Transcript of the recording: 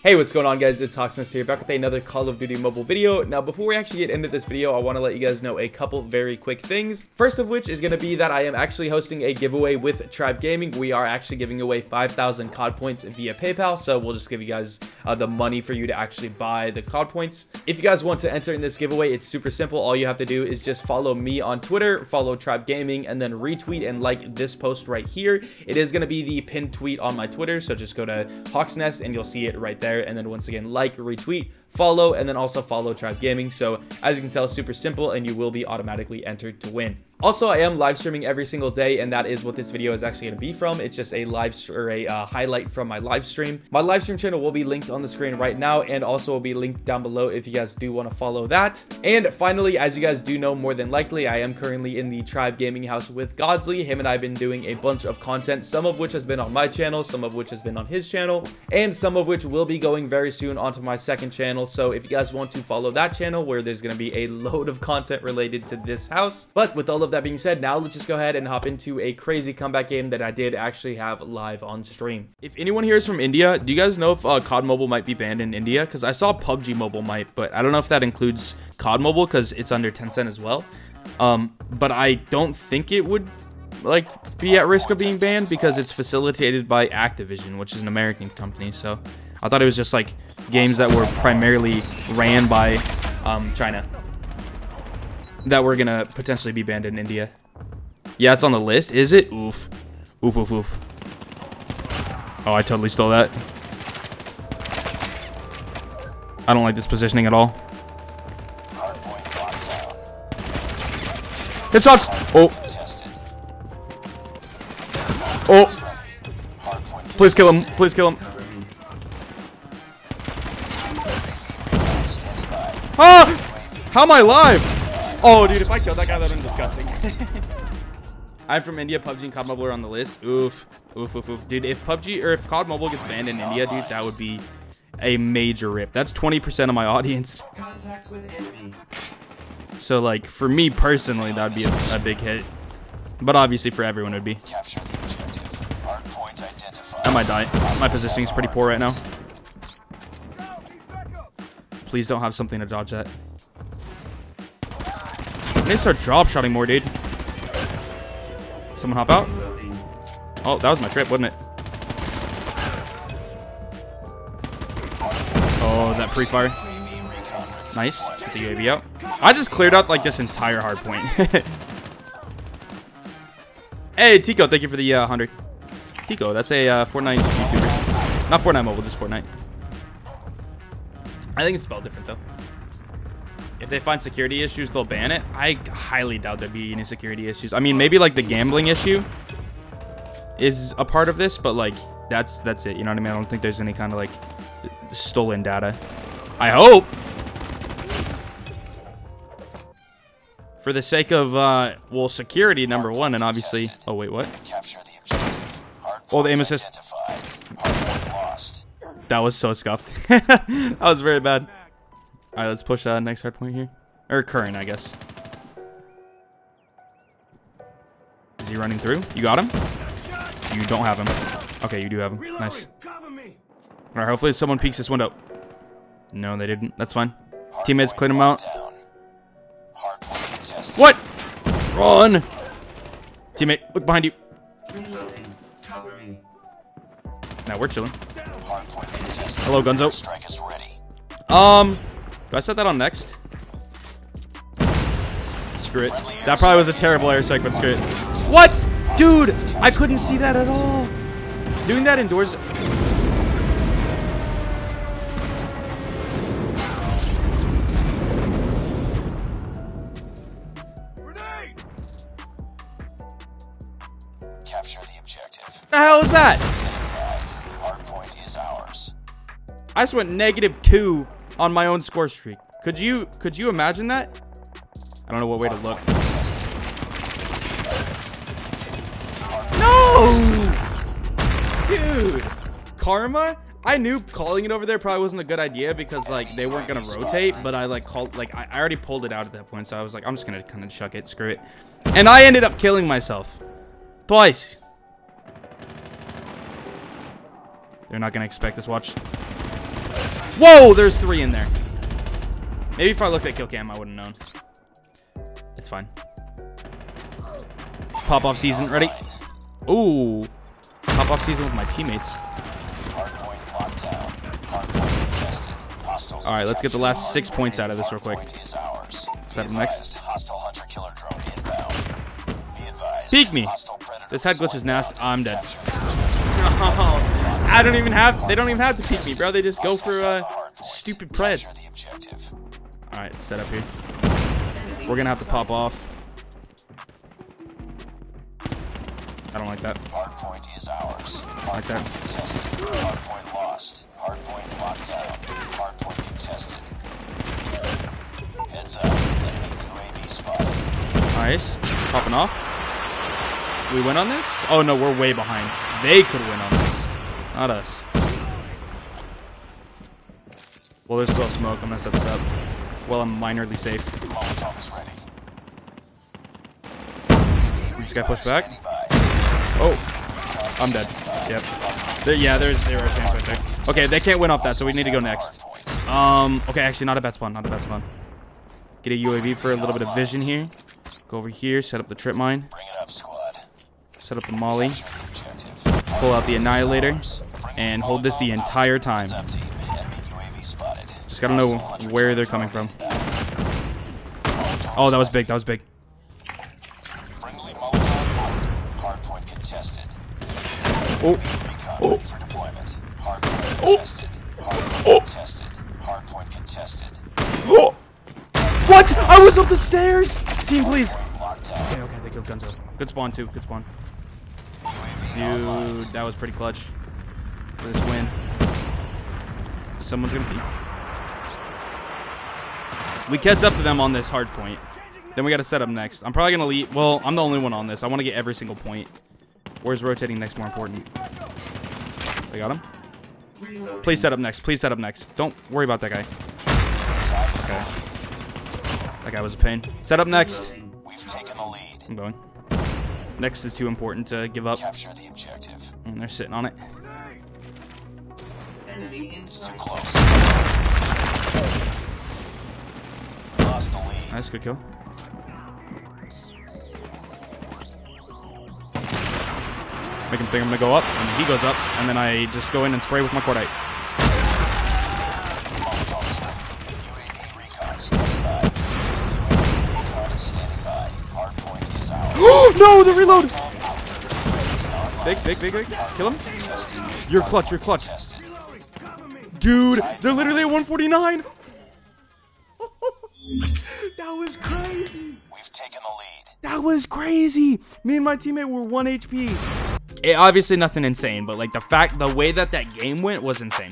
Hey, what's going on guys? It's Hawksnest here, back with another Call of Duty mobile video. Now, before we actually get into this video, I want to let you guys know a couple very quick things. First of which is going to be that I am actually hosting a giveaway with Tribe Gaming. We are actually giving away 5,000 COD points via PayPal, so we'll just give you guys uh, the money for you to actually buy the COD points. If you guys want to enter in this giveaway, it's super simple. All you have to do is just follow me on Twitter, follow Tribe Gaming, and then retweet and like this post right here. It is going to be the pinned tweet on my Twitter, so just go to Hawksnest and you'll see it right there. And then once again, like, retweet, follow, and then also follow Tribe Gaming. So as you can tell, super simple, and you will be automatically entered to win. Also, I am live streaming every single day, and that is what this video is actually going to be from. It's just a live or a uh, highlight from my live stream. My live stream channel will be linked on the screen right now, and also will be linked down below if you guys do want to follow that. And finally, as you guys do know more than likely, I am currently in the Tribe Gaming house with Godsley. Him and I have been doing a bunch of content, some of which has been on my channel, some of which has been on his channel, and some of which will be going very soon onto my second channel. So if you guys want to follow that channel, where there's going to be a load of content related to this house. But with all of that being said, now let's just go ahead and hop into a crazy comeback game that I did actually have live on stream. If anyone here is from India, do you guys know if uh, COD Mobile might be banned in India? Because I saw PUBG Mobile might, but I don't know if that includes COD Mobile because it's under Tencent as well. Um, but I don't think it would like be at risk of being banned because it's facilitated by Activision, which is an American company. So I thought it was just like games that were primarily ran by um, China that were gonna potentially be banned in India. Yeah, it's on the list. Is it? Oof. Oof, oof, oof. Oh, I totally stole that. I don't like this positioning at all. Headshots! Oh. Oh. Please kill him. Please kill him. Ah! How am I alive? Oh, dude, if I killed that guy, that would have been disgusting. I'm from India. PUBG and COD Mobile are on the list. Oof. Oof, oof, oof. Dude, if PUBG or if COD Mobile gets banned in India, dude, that would be a major rip. That's 20% of my audience. So, like, for me personally, that'd be a, a big hit. But obviously, for everyone, it would be. I might die. My positioning is pretty poor right now. Please don't have something to dodge that. Need to start drop shotting more, dude. Someone hop out. Oh, that was my trip, wasn't it? Oh, that pre-fire. Nice. Let's get the UAV out. I just cleared out like this entire hard point. hey, Tico, thank you for the uh, 100. Tico, that's a uh, Fortnite YouTuber. Not Fortnite Mobile, just Fortnite. I think it's spelled different, though. If they find security issues, they'll ban it. I highly doubt there'd be any security issues. I mean, maybe like the gambling issue is a part of this, but like that's that's it. You know what I mean? I don't think there's any kind of like stolen data. I hope. For the sake of uh well security number one and obviously oh wait what? Oh the aim assist. That was so scuffed. that was very bad. Alright, let's push uh next hard point here. Or current, I guess. Is he running through? You got him? You don't have him. Okay, you do have him. Nice. Alright, hopefully someone peeks this window. No, they didn't. That's fine. Teammates cleared him out. What? Run! Teammate, look behind you. Now we're chilling. Hello, Gunzo. Um, do I set that on next? Screw it. That probably was a terrible airstrike, but screw it. What? Dude, I couldn't see that at all. Doing that indoors. Capture the objective. The hell is that? Hardpoint is ours. I just went negative two on my own score streak. Could you could you imagine that? I don't know what way to look. No! Dude! Karma? I knew calling it over there probably wasn't a good idea because like they weren't gonna rotate, but I like called like I, I already pulled it out at that point, so I was like, I'm just gonna kind of chuck it, screw it. And I ended up killing myself. Twice. They're not gonna expect this watch. Whoa, there's three in there. Maybe if I looked at kill cam, I would have known. It's fine. Pop off season, ready? Ooh. Pop off season with my teammates. Hardpoint locked down. Hardpoint contested. Hostiles All right, let's get the last six points out of this real quick. Set him next. Hostile hunter killer drone inbound. Be advised. Peek me. This head glitch is nasty. I'm dead. I don't even have. They don't even have to peek me, bro. They just go for uh, hardpoint. stupid pred. Capture the objective. All right, set up here. We're gonna have to pop off. I don't like that. Hardpoint is ours. Like that. Hardpoint contested. Hardpoint lost. Hardpoint locked down. Hardpoint contested. Heads up. Enemy UAV spotted. Nice. Popping off. We win on this? Oh no, we're way behind. They could win on this. Not us. Well, there's still smoke. I'm gonna set this up. Well, I'm minorly safe. Molotov is ready. This guy back. Oh, I'm dead. Yep. There, yeah, there's zero chance right there. Okay, they can't win off that, so we need to go next. Um, okay, actually, not a bad spawn. Not a bad spawn. Get a UAV for a little bit of vision here. Go over here, set up the trip mine, set up the molly. Pull out the annihilator, and hold this the entire time. Just gotta know where they're coming from. Oh, that was big. That was big. Oh, Oh. Oh. contested. oh. What? I was up the stairs. Team, please. Okay, okay, they killed Gunzo. Good spawn too. Good spawn. UAV online. Dude, that was pretty clutch for this win. Someone's gonna peek. We catch up to them on this hard point. Then we got to set up next. I'm probably gonna leave. Well, I'm the only one on this. I want to get every single point. Where's rotating next more important? We got him. Please set up next. Please set up next. Don't worry about that guy. Okay. That guy was a pain. Set up next. We've taken the lead. I'm going. Next is too important to give up. Capture the objective. And they're sitting on it. It's too close. Lost the lead. Nice, good kill. Make him think I'm gonna go up, and he goes up, and then I just go in and spray with my cordite. Molotov is ready. UAV recon standing by. UAV recon is standing by. Hardpoint is ours. No, the reload! Big, big, big, big. Kill him. Tested. You're clutch, you're clutch. Dude, they're literally at 149! that was crazy! We've taken the lead. That was crazy. Me and my teammate were 1 HP. It, obviously nothing insane, but like the fact, the way that that game went was insane.